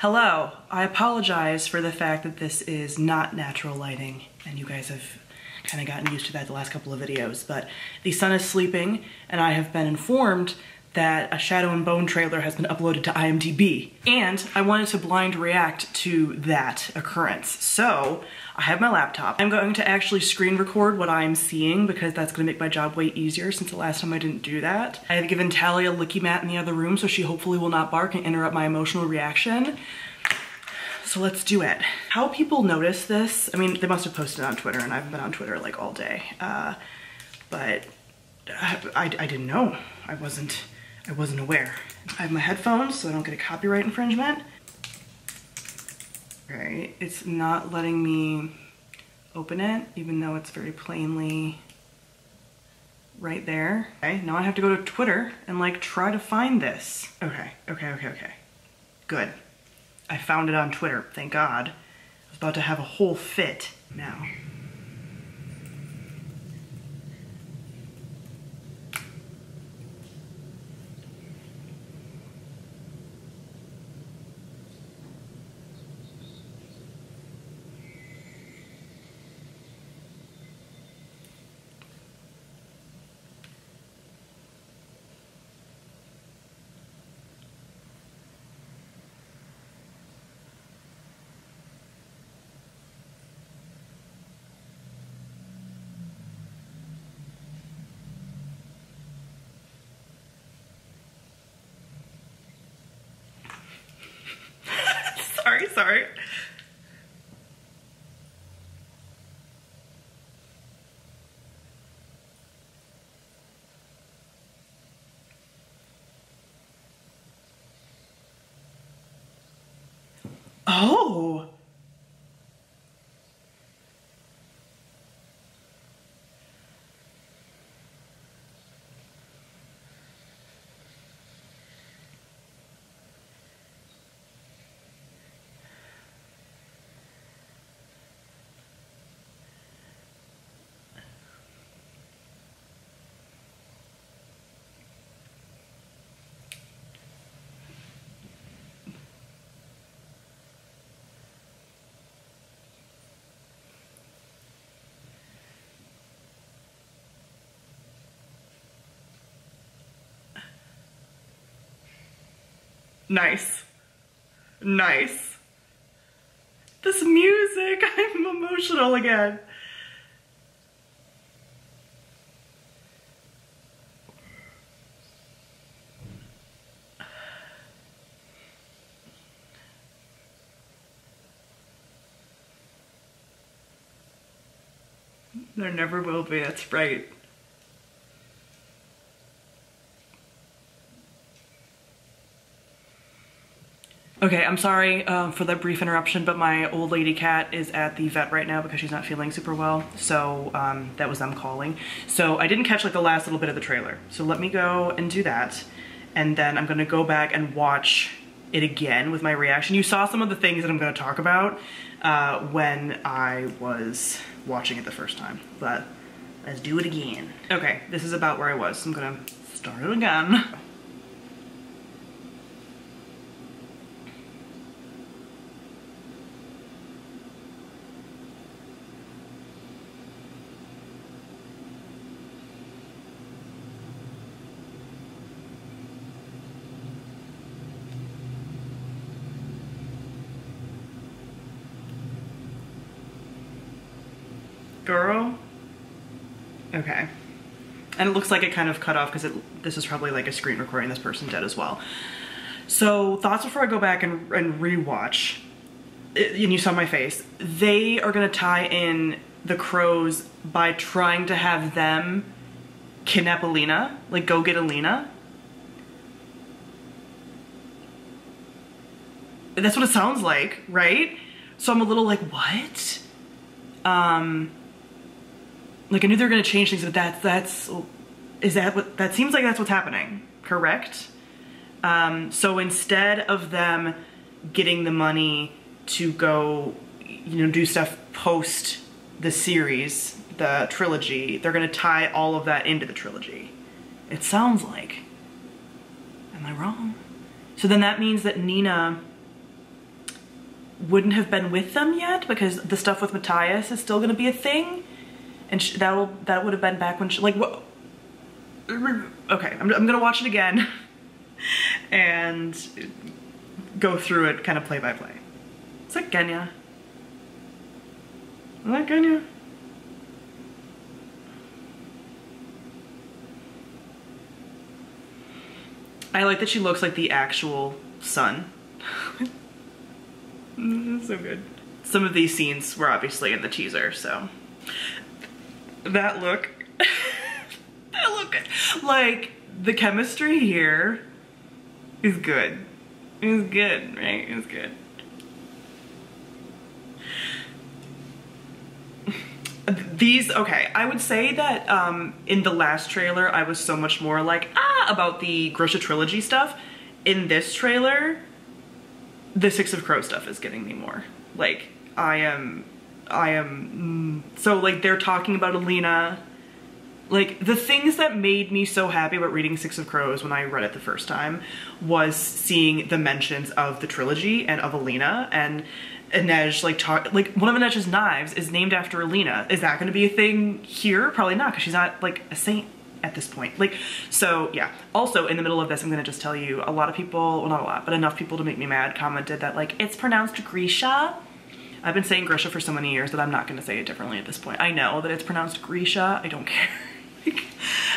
Hello, I apologize for the fact that this is not natural lighting and you guys have kind of gotten used to that the last couple of videos, but the sun is sleeping and I have been informed that a Shadow and Bone trailer has been uploaded to IMDb. And I wanted to blind react to that occurrence. So I have my laptop. I'm going to actually screen record what I'm seeing because that's gonna make my job way easier since the last time I didn't do that. I have given Tally a licky mat in the other room so she hopefully will not bark and interrupt my emotional reaction. So let's do it. How people notice this, I mean, they must have posted on Twitter and I've been on Twitter like all day. Uh, but I, I, I didn't know. I wasn't, I wasn't aware. I have my headphones so I don't get a copyright infringement. Okay, it's not letting me open it, even though it's very plainly right there. Okay, now I have to go to Twitter and like try to find this. Okay, okay, okay, okay. Good. I found it on Twitter, thank God. I was about to have a whole fit now. Sorry. Oh. Nice. Nice. This music, I'm emotional again. There never will be, that's right. Okay, I'm sorry um, for the brief interruption, but my old lady cat is at the vet right now because she's not feeling super well. So um, that was them calling. So I didn't catch like the last little bit of the trailer. So let me go and do that. And then I'm gonna go back and watch it again with my reaction. You saw some of the things that I'm gonna talk about uh, when I was watching it the first time, but let's do it again. Okay, this is about where I was. I'm gonna start it again. Girl. Okay. And it looks like it kind of cut off because this is probably like a screen recording this person did as well. So thoughts before I go back and, and rewatch, and you saw my face, they are gonna tie in the crows by trying to have them kidnap Alina, like go get Alina. That's what it sounds like, right? So I'm a little like, what? Um, like I knew they were gonna change things, but that's that's is that what that seems like that's what's happening, correct? Um, so instead of them getting the money to go, you know, do stuff post the series, the trilogy, they're gonna tie all of that into the trilogy. It sounds like. Am I wrong? So then that means that Nina wouldn't have been with them yet because the stuff with Matthias is still gonna be a thing. And that'll, that would have been back when she, like, what? Okay, I'm, I'm gonna watch it again and go through it kind of play by play. Is that Genya? Is that Genya? I like that she looks like the actual sun. so good. Some of these scenes were obviously in the teaser, so. That look. that look. Like, the chemistry here is good. It's good, right? It's good. These, okay, I would say that um, in the last trailer, I was so much more like, ah, about the Grisha trilogy stuff. In this trailer, the Six of Crows stuff is getting me more. Like, I am, I am, mm, so like they're talking about Alina. Like, the things that made me so happy about reading Six of Crows when I read it the first time was seeing the mentions of the trilogy and of Alina and Inej like talk like one of Inej's knives is named after Alina. Is that gonna be a thing here? Probably not, because she's not like a saint at this point. Like, so yeah. Also, in the middle of this, I'm gonna just tell you, a lot of people, well not a lot, but enough people to make me mad commented that like, it's pronounced Grisha. I've been saying Grisha for so many years that I'm not gonna say it differently at this point. I know that it's pronounced Grisha, I don't care.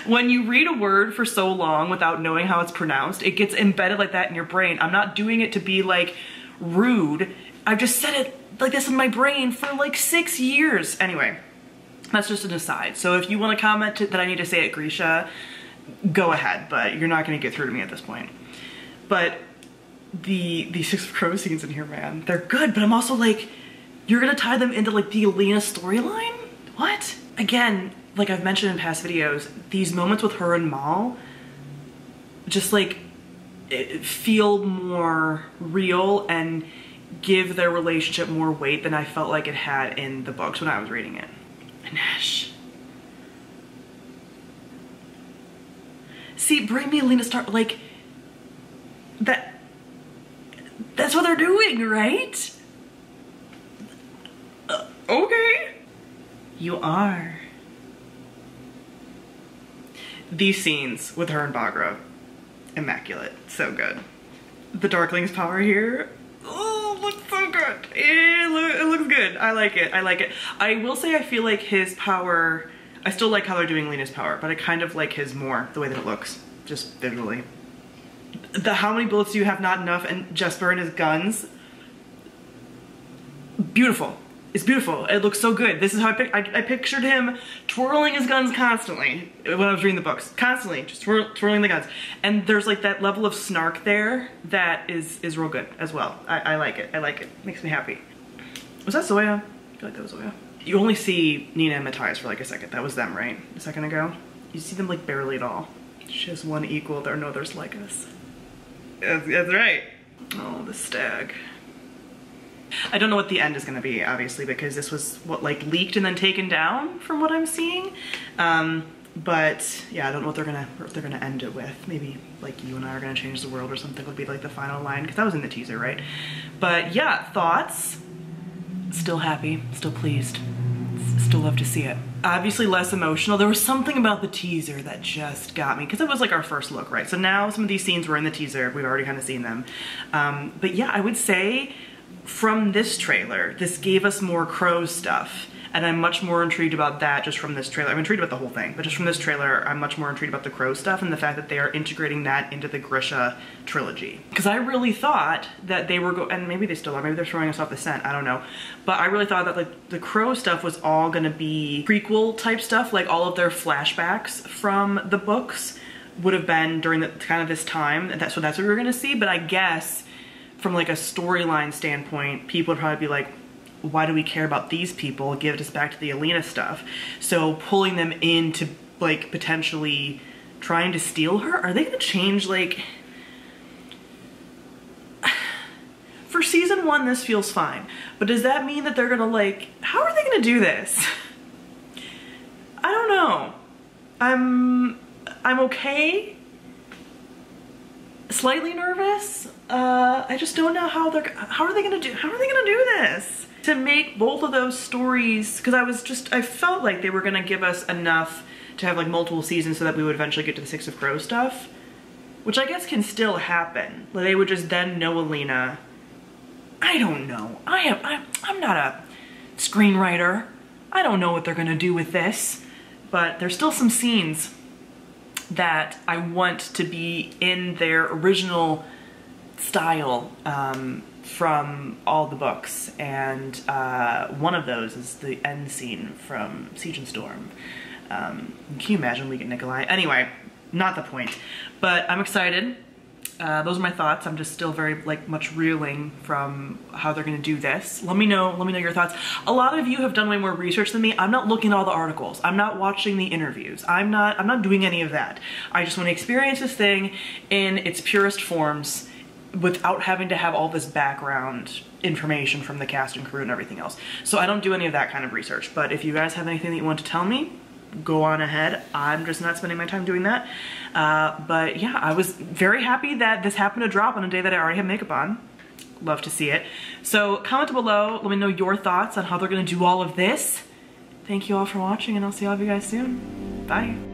when you read a word for so long without knowing how it's pronounced, it gets embedded like that in your brain. I'm not doing it to be like rude. I've just said it like this in my brain for like six years. Anyway, that's just an aside. So if you want to comment that I need to say it Grisha, go ahead, but you're not going to get through to me at this point. But the the Six of Crows scenes in here, man, they're good, but I'm also like, you're to tie them into like the Alina storyline? What? Again, like I've mentioned in past videos, these moments with her and Mal just like feel more real and give their relationship more weight than I felt like it had in the books when I was reading it. Inej. See, bring me Alina Starkov, like, that, that's what they're doing, right? Okay. You are. These scenes with her and Baghra, immaculate, so good. The Darkling's power here, oh, looks so good. It, look, it looks good. I like it. I like it. I will say I feel like his power, I still like how they're doing Lena's power, but I kind of like his more, the way that it looks, just visually. The how many bullets do you have not enough and Jesper and his guns, beautiful. It's beautiful. It looks so good. This is how I, pic I, I, pictured him twirling his guns constantly when I was reading the books. Constantly, just twir twirling the guns. And there's like that level of snark there that is is real good as well. I, I like it. I like it. Makes me happy. Was that Zoya? I feel like that was Zoya. You only see Nina and Matthias for like a second. That was them, right? A second ago? You see them like barely at all. She has one equal. There are no others like us. That's, that's right. Oh, the stag. I don't know what the end is gonna be, obviously, because this was what like leaked and then taken down from what I'm seeing. Um, but yeah, I don't know what they're gonna what they're gonna end it with. Maybe like you and I are gonna change the world or something would be like the final line because that was in the teaser, right? But yeah, thoughts. Still happy, still pleased, still love to see it. Obviously less emotional. There was something about the teaser that just got me because it was like our first look, right? So now some of these scenes were in the teaser. We've already kind of seen them. Um, but yeah, I would say from this trailer, this gave us more Crow stuff. And I'm much more intrigued about that just from this trailer. I'm intrigued about the whole thing, but just from this trailer, I'm much more intrigued about the Crow stuff and the fact that they are integrating that into the Grisha trilogy. Because I really thought that they were, go and maybe they still are, maybe they're throwing us off the scent, I don't know. But I really thought that like the Crow stuff was all gonna be prequel type stuff, like all of their flashbacks from the books would have been during the kind of this time. That's what that's what we were gonna see. But I guess from like a storyline standpoint, people would probably be like, why do we care about these people? Give it us back to the Alina stuff. So pulling them into like potentially trying to steal her, are they gonna change like, for season one, this feels fine. But does that mean that they're gonna like, how are they gonna do this? I don't know. I'm, I'm okay slightly nervous. Uh, I just don't know how they're, how are they gonna do, how are they gonna do this? To make both of those stories, because I was just, I felt like they were gonna give us enough to have like multiple seasons so that we would eventually get to the Six of Crows stuff. Which I guess can still happen. They would just then know Alina. I don't know. I am, I'm, I'm not a screenwriter. I don't know what they're gonna do with this, but there's still some scenes that I want to be in their original style um, from all the books. And uh, one of those is the end scene from Siege and Storm. Um, can you imagine we get Nikolai? Anyway, not the point. But I'm excited. Uh, those are my thoughts. I'm just still very like much reeling from how they're gonna do this. Let me know, let me know your thoughts. A lot of you have done way more research than me. I'm not looking at all the articles. I'm not watching the interviews. I'm not, I'm not doing any of that. I just wanna experience this thing in its purest forms without having to have all this background information from the cast and crew and everything else. So I don't do any of that kind of research, but if you guys have anything that you want to tell me, go on ahead. I'm just not spending my time doing that. Uh, but yeah, I was very happy that this happened to drop on a day that I already had makeup on. Love to see it. So comment below, let me know your thoughts on how they're gonna do all of this. Thank you all for watching and I'll see all of you guys soon. Bye.